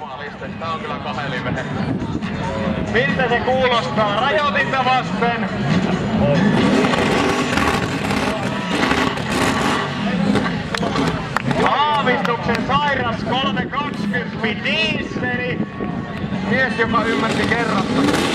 Jumaliste, tää on kyllä kahelivehe. Miltä se kuulostaa? Rajoitinta vasten. Aavistuksen sairas 320 dieseli. Mies, joka ymmärsi kerrasta.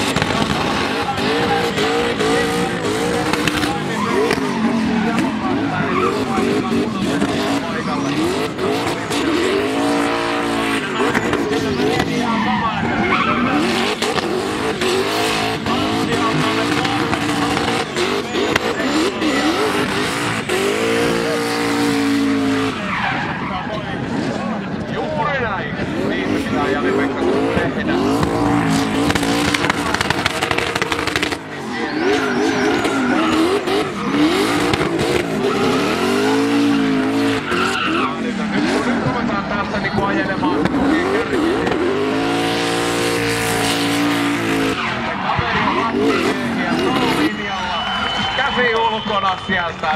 Ulkona sieltä.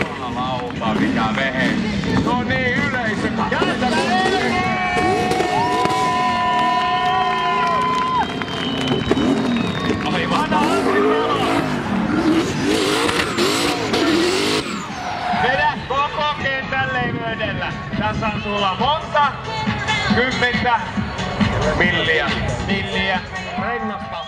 Jumalauta, mikä vehe. No niin, yleisö. Aivan Vedä koko kentän levyydellä. Tässä on sulla monta kymmentä milliä, milliä. Rennasta